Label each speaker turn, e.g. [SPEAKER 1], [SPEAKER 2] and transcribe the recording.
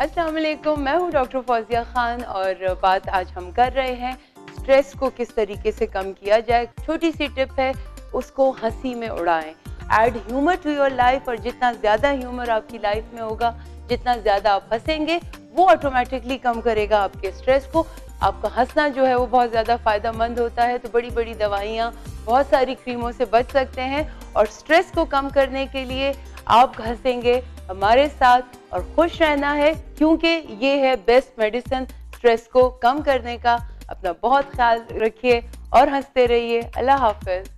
[SPEAKER 1] अस्सलाम मैं हूँ डॉक्टर फौजिया खान और बात आज हम कर रहे हैं स्ट्रेस को किस तरीके से कम किया जाए, छोटी सी टिप है, उसको हँसी में उड़ाएँ। Add humour to your life और जितना ज़्यादा ह्यूमर आपकी लाइफ में होगा, जितना ज़्यादा आप हंसेंगे, वो ऑटोमेटिकली कम करेगा आपके स्ट्रेस को। आपका हंसना जो है, वो बहुत ज़्यादा फ़ायदा मंद होता है तो बड़ी बड़ी दवाइयाँ, बहुत सारी क्रीमों से बच सकते हैं और स्ट्रेस को कम करने के लिए आप हंसेंगे हमारे साथ और खुश रहना है, क्योंकि ये है बेस्ट मेडिसिन स्ट्रेस को कम करने का अपना बहुत ख्याल रखिए और हँसते रहिए। अल्लाह हाफिज़।